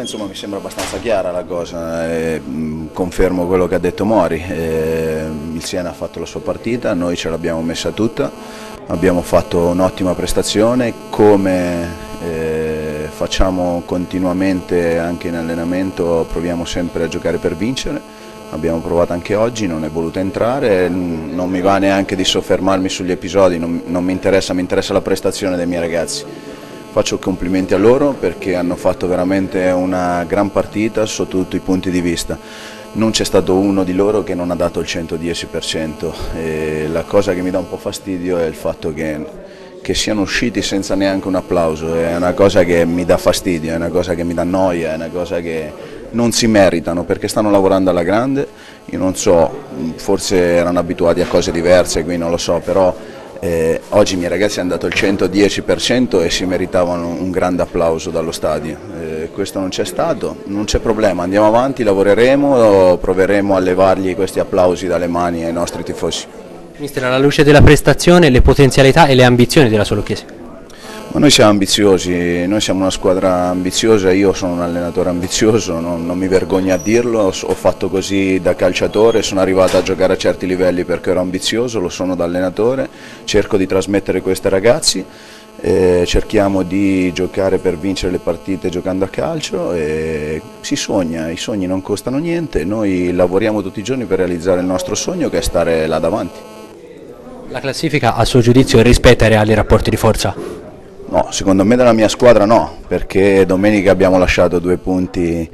Insomma mi sembra abbastanza chiara la cosa, e, mh, confermo quello che ha detto Mori, e, il Siena ha fatto la sua partita, noi ce l'abbiamo messa tutta, abbiamo fatto un'ottima prestazione come eh, facciamo continuamente anche in allenamento, proviamo sempre a giocare per vincere, abbiamo provato anche oggi, non è voluto entrare, non mi va neanche di soffermarmi sugli episodi, non, non mi interessa, mi interessa la prestazione dei miei ragazzi. Faccio complimenti a loro perché hanno fatto veramente una gran partita sotto tutti i punti di vista. Non c'è stato uno di loro che non ha dato il 110% e la cosa che mi dà un po' fastidio è il fatto che, che siano usciti senza neanche un applauso, è una cosa che mi dà fastidio, è una cosa che mi dà noia, è una cosa che non si meritano perché stanno lavorando alla grande, io non so, forse erano abituati a cose diverse qui, non lo so, però eh, oggi i miei ragazzi hanno dato il 110% e si meritavano un grande applauso dallo stadio. Eh, questo non c'è stato, non c'è problema, andiamo avanti, lavoreremo, proveremo a levargli questi applausi dalle mani ai nostri tifosi. Mister, alla luce della prestazione, le potenzialità e le ambizioni della Solochese? Ma noi siamo ambiziosi, noi siamo una squadra ambiziosa, io sono un allenatore ambizioso, non, non, mi vergogno a dirlo, ho fatto così da calciatore, sono arrivato a giocare a certi livelli perché ero ambizioso, lo sono da allenatore, cerco di trasmettere questo ai ragazzi, eh, cerchiamo di giocare per vincere le partite giocando a calcio e si sogna, i sogni non costano niente, noi lavoriamo tutti i giorni per realizzare il nostro sogno che è stare là davanti. La classifica a suo giudizio rispetta i reali rapporti di forza? No, secondo me della mia squadra no, perché domenica abbiamo lasciato due punti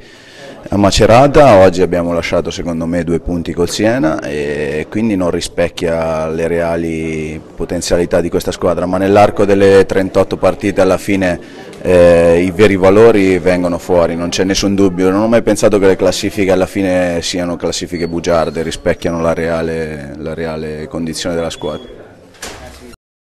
a Macerata, oggi abbiamo lasciato secondo me due punti col Siena e quindi non rispecchia le reali potenzialità di questa squadra, ma nell'arco delle 38 partite alla fine eh, i veri valori vengono fuori, non c'è nessun dubbio, non ho mai pensato che le classifiche alla fine siano classifiche bugiarde, rispecchiano la reale, la reale condizione della squadra.